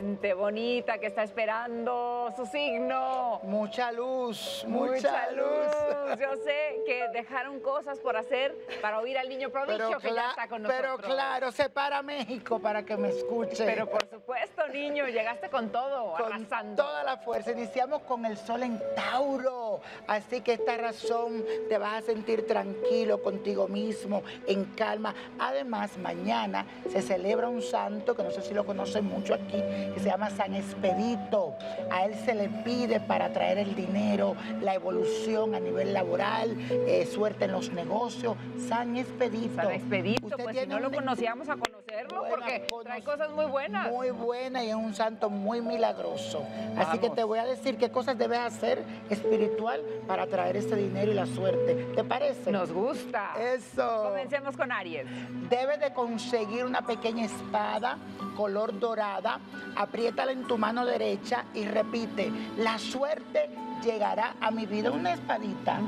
gente bonita que está esperando su signo. Mucha luz, mucha, luz. Yo sé que dejaron cosas por hacer para oír al niño prodigio que ya está con nosotros. Pero claro, se para México para que me escuche. Pero por supuesto, niño, llegaste con todo, con arrasando. toda la fuerza. Iniciamos con el sol en Tauro. Así que esta razón te vas a sentir tranquilo contigo mismo, en calma. Además, mañana se celebra un santo que no sé si lo conocen mucho aquí, que se llama San Expedito. A él se le pide para traer el dinero, la evolución a nivel laboral, eh, suerte en los negocios. San Expedito. San Expedito, pues si no lo conocíamos a conocerlo porque trae cosas muy buenas. Muy buenas y es un santo muy milagroso. Así que te voy a decir qué cosas debes hacer espiritual para traer ese dinero y la suerte. ¿Te parece? Nos gusta. Eso. Comencemos con Aries. Debes de conseguir una pequeña espada color dorada, apriétala en tu mano derecha y repite, la suerte llegará a mi vida. Una espadita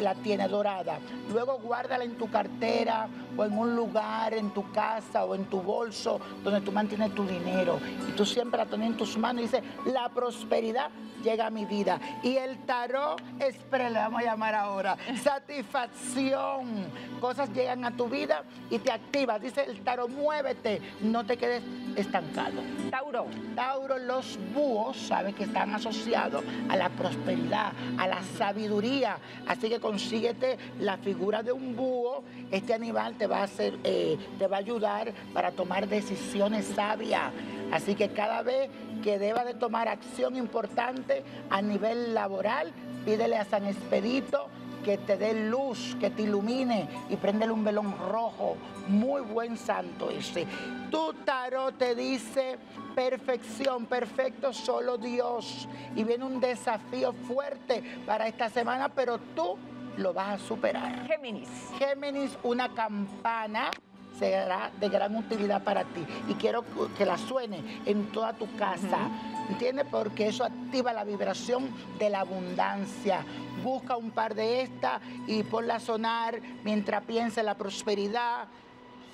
la tiene dorada. Luego guárdala en tu cartera o en un lugar, en tu casa o en tu bolso donde tú mantienes tu dinero. Y tú siempre la tienes en tus manos y dices, la prosperidad llega a mi vida. Y el tarot express, le vamos a llamar ahora, satisfacción. Cosas llegan a tu vida y te activas. Dice el tarot, muévete, no te quedes estancado. Tauro. Tauro, los búhos, sabe que están asociados a la prosperidad, a la sabiduría. Así que consíguete la figura de un búho. Este animal te va a eh, te va a ayudar para tomar decisiones sabias. Así que cada vez que deba de tomar acción importante a nivel laboral, pídele a San Expedito que te dé luz, que te ilumine y préndele un velón rojo. Muy buen santo ese. Tu tarot te dice perfección, perfecto solo Dios. Y viene un desafío fuerte para esta semana, pero tú lo vas a superar. Géminis. Géminis, una campana será de gran utilidad para ti. Y quiero que la suene en toda tu casa. ¿Entiendes? Porque eso activa la vibración de la abundancia. Busca un par de estas y ponla a sonar mientras piensa en la prosperidad.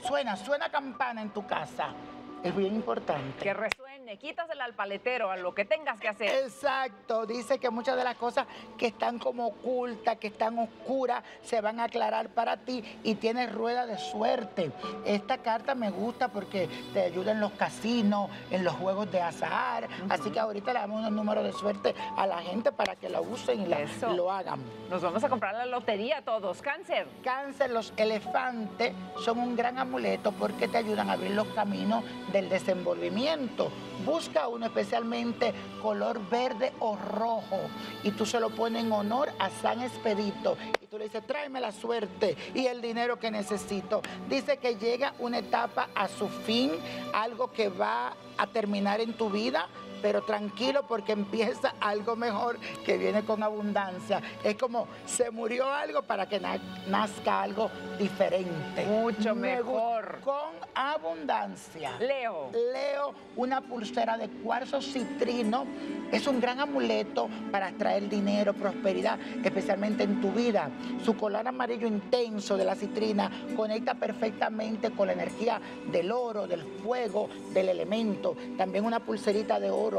Suena, suena campana en tu casa. Es bien importante. Que resuene, quítasela al paletero, a lo que tengas que hacer. Exacto, dice que muchas de las cosas que están como ocultas, que están oscuras, se van a aclarar para ti y tienes rueda de suerte. Esta carta me gusta porque te ayuda en los casinos, en los juegos de azar. Así que ahorita le damos un número de suerte a la gente para que la usen y la, lo hagan. Nos vamos a comprar la lotería todos. Cáncer. Cáncer, los elefantes son un gran amuleto porque te ayudan a abrir los caminos del desenvolvimiento. Busca uno especialmente color verde o rojo y tú se lo pones en honor a San Expedito y tú le dices, tráeme la suerte y el dinero que necesito. Dice que llega una etapa a su fin, algo que va a terminar en tu vida, pero tranquilo porque empieza algo mejor que viene con abundancia. Es como se murió algo para que nazca algo diferente. Mucho mejor. Con abundancia. Leo. Leo, una pulsera de cuarzo citrino. Es un gran amuleto para atraer dinero, prosperidad, especialmente en tu vida. Su color amarillo intenso de la citrina conecta perfectamente con la energía del oro, del fuego, del elemento. También una pulserita de oro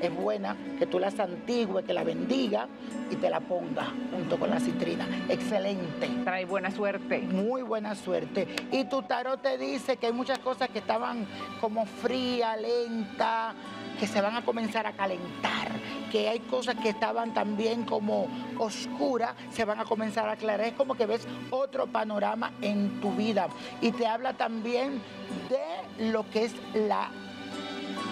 es buena, que tú la santigües, que la bendiga y te la ponga junto con la citrina. Excelente. Trae buena suerte. Muy buena suerte. Y tu tarot te dice que hay muchas cosas que estaban como fría, lenta, que se van a comenzar a calentar, que hay cosas que estaban también como oscuras, se van a comenzar a aclarar. Es como que ves otro panorama en tu vida. Y te habla también de lo que es la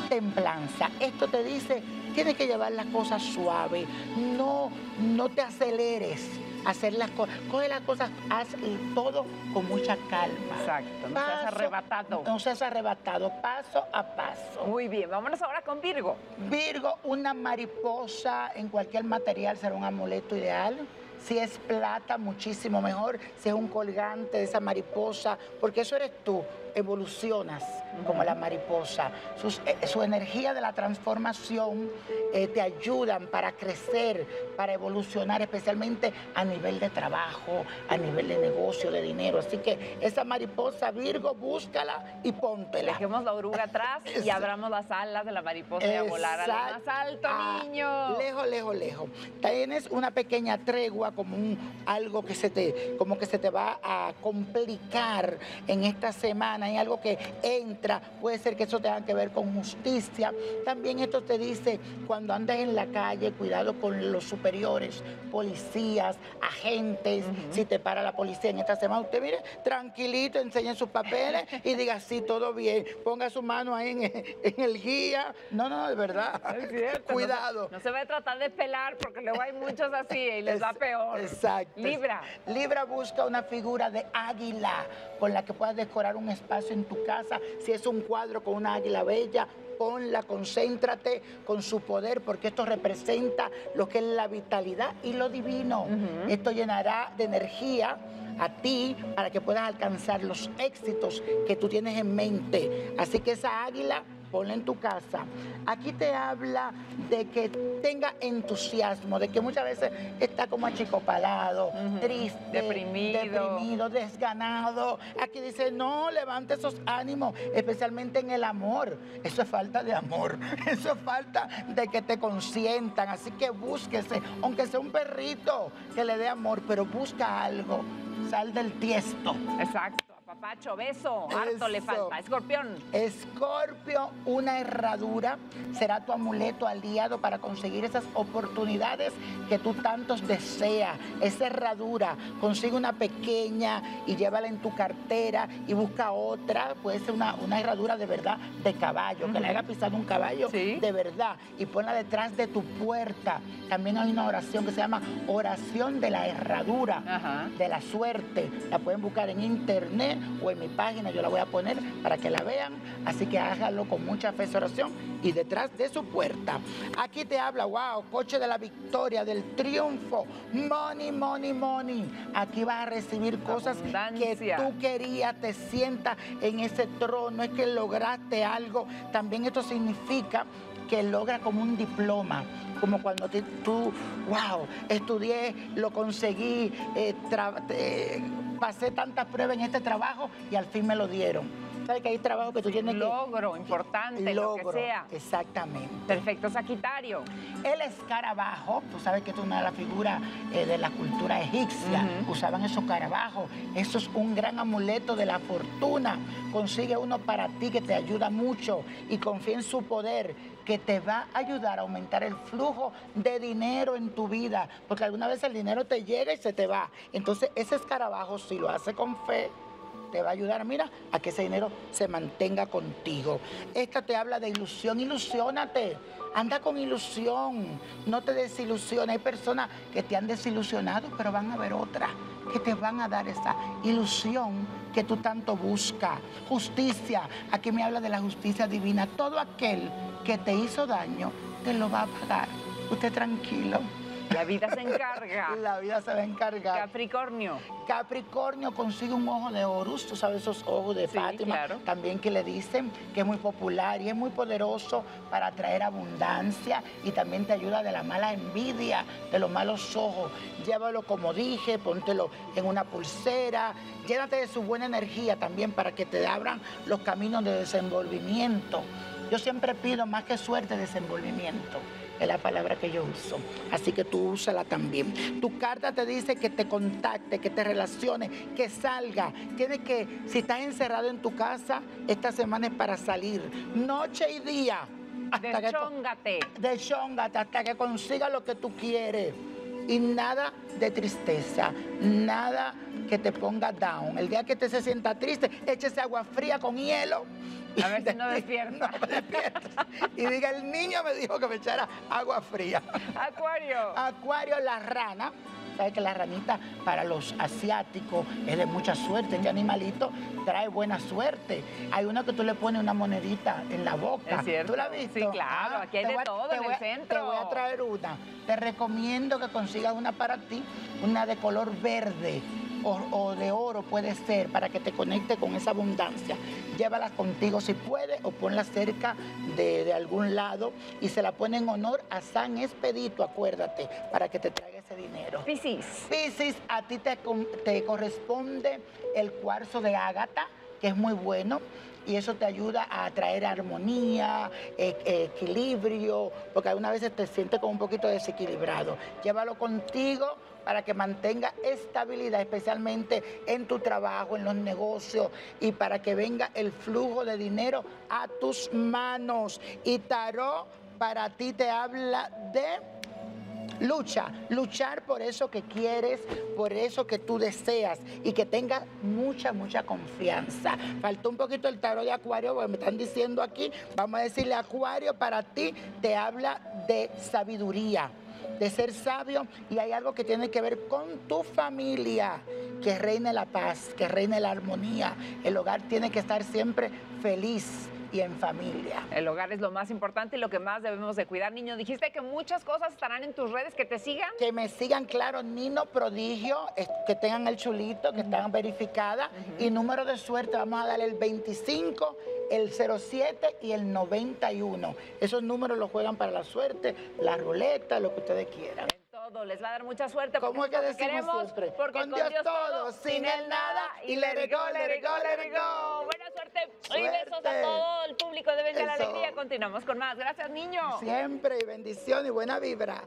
templanza. Esto te dice, tienes que llevar las cosas suaves, no, no te aceleres hacer las cosas. Coge las cosas, haz todo con mucha calma. Exacto, no seas arrebatado. No seas arrebatado, paso a paso. Muy bien, vámonos ahora con Virgo. Virgo, una mariposa en cualquier material será un amuleto ideal. Si es plata, muchísimo mejor. Si es un colgante de esa mariposa, porque eso eres tú evolucionas como la mariposa. Eh, su energía de la transformación eh, te ayudan para crecer, para evolucionar, especialmente a nivel de trabajo, a nivel de negocio, de dinero. Así que esa mariposa Virgo, búscala y póntela. Dejemos la oruga atrás y abramos las alas de la mariposa y a volar a lo más alto, ah, niño. Lejos, lejos, lejos. Tienes una pequeña tregua, como un, algo que se te, como que se te va a complicar en esta semana, hay algo que entra, puede ser que eso tenga que ver con justicia. También esto te dice, cuando andas en la calle, cuidado con los superiores, policías, agentes, si te para la policía en esta semana, usted mire, tranquilito, enseñe sus papeles y diga, sí, todo bien, ponga su mano ahí en, el guía. No, no, de verdad. Cuidado. No se, va a tratar de pelar porque luego hay muchos así y les va peor. Exacto. Libra. Libra busca una figura de águila con la que puedas decorar un espacio en tu casa. Si es un cuadro con una águila bella, ponla, concéntrate con su poder, porque esto representa lo que es la vitalidad y lo divino. Esto llenará de energía a ti para que puedas alcanzar los éxitos que tú tienes en mente. Así que esa águila ponla en tu casa. Aquí te habla de que tenga entusiasmo, de que muchas veces está como achicopalado, triste, deprimido. deprimido, desganado. Aquí dice, no, levante esos ánimos, especialmente en el amor. Eso es falta de amor, eso es falta de que te consientan. Así que búsquese, aunque sea un perrito que le dé amor, pero busca algo. Sal del tiesto. Exacto. Papacho, beso, harto le falta. Escorpión. Escorpio, una herradura será tu amuleto aliado para conseguir esas oportunidades que tú tantos deseas. Esa herradura, consigue una pequeña y llévala en tu cartera y busca otra. Puede ser una, una herradura de verdad de caballo, que le haya pisado un caballo de verdad y ponla detrás de tu puerta. También hay una oración que se llama oración de la herradura, de la suerte. La pueden buscar en internet o en mi página, yo la voy a poner para que la vean. Así que hágalo con mucha fe oración y detrás de su puerta. Aquí te habla, wow, coche de la victoria, del triunfo, money, money, money. Aquí vas a recibir cosas que tú querías, te sientas en ese trono, es que lograste algo. También esto significa que logra como un diploma, como cuando tú, wow, estudié, lo conseguí, eh, pasé tantas pruebas en este trabajo y al fin me lo dieron que hay trabajo que tú tienes que... Logro, importante, lo que sea. Exactamente. Perfecto, Sagitario. El escarabajo, tú sabes que es una de las figuras eh, de la cultura egipcia, usaban esos escarabajos. Eso es un gran amuleto de la fortuna. Consigue uno para ti que te ayuda mucho y confía en su poder que te va a ayudar a aumentar el flujo de dinero en tu vida, porque alguna vez el dinero te llega y se te va. Entonces ese escarabajo, si lo hace con fe, te va a ayudar, mira, a que ese dinero se mantenga contigo. Esta te habla de ilusión, ilusionate, anda con ilusión, no te desilusiones. Hay personas que te han desilusionado, pero van a haber otras que te van a dar esa ilusión que tú tanto buscas. Justicia, aquí me habla de la justicia divina. Todo aquel que te hizo daño, te lo va a pagar. Usted tranquilo. La vida se encarga. La vida se va a encargar. Capricornio. Capricornio consigue un ojo de Horus, tú sabes esos ojos de Fátima, también que le dicen que es muy popular y es muy poderoso para atraer abundancia y también te ayuda de la mala envidia, de los malos ojos. Llévalo como dije, póntelo en una pulsera, llénate de su buena energía también para que te abran los caminos de desenvolvimiento. Yo siempre pido más que suerte, desenvolvimiento es la palabra que yo uso. Así que tú úsala también. Tu carta te dice que te contacte, que te relacione, que salga. Tienes que, si estás encerrado en tu casa, esta semana es para salir. Noche y día. Hasta deschóngate. Que, deschóngate hasta que consiga lo que tú quieres. Y nada de tristeza, nada que te ponga down. El día que te se sienta triste, échese agua fría con hielo a ver si no despierta. Y diga, el niño me dijo que me echara agua fría. Acuario. Acuario, la rana. Sabes que la ranita para los asiáticos es de mucha suerte. Este animalito trae buena suerte. Hay uno que tú le pones una monedita en la boca. ¿Es cierto? ¿Tú la has visto? Sí, claro. Ah, aquí hay de todo en el centro. Te voy a traer una. Te recomiendo que consigas una para ti, una de color verde o, de oro puede ser para que te conecte con esa abundancia. Llévala contigo si puede o ponla cerca de, algún lado y se la pone en honor a San Expedito, acuérdate, para que te traiga ese dinero. Piscis. Piscis, a ti te, te corresponde el cuarzo de ágata, que es muy bueno y eso te ayuda a traer armonía, e, equilibrio, porque algunas veces te sientes como un poquito desequilibrado. Llévalo contigo para que mantenga estabilidad, especialmente en tu trabajo, en los negocios y para que venga el flujo de dinero a tus manos. Y Tarot para ti te habla de Lucha, luchar por eso que quieres, por eso que tú deseas y que tengas mucha, mucha confianza. Faltó un poquito el tarot de Acuario, porque me están diciendo aquí, vamos a decirle Acuario, para ti te habla de sabiduría de ser sabio y hay algo que tiene que ver con tu familia, que reine la paz, que reine la armonía. El hogar tiene que estar siempre feliz y en familia. El hogar es lo más importante y lo que más debemos de cuidar. Niño, dijiste que muchas cosas estarán en tus redes, que te sigan. Que me sigan, claro, Nino Prodigio, que tengan el chulito, que están verificadas. Y número de suerte, vamos a darle el 25, el 07 y el 91. Esos números los juegan para la suerte, la ruleta, lo que ustedes quieran les va a dar mucha suerte. ¿Cómo es que decimos siempre? Porque con, Dios, todo, sin él nada, y le go, let go, let go. Buena suerte. Y besos a todo el público de Venga la Alegría. Continuamos con más. Gracias, niño. Siempre, y bendición y buena vibra.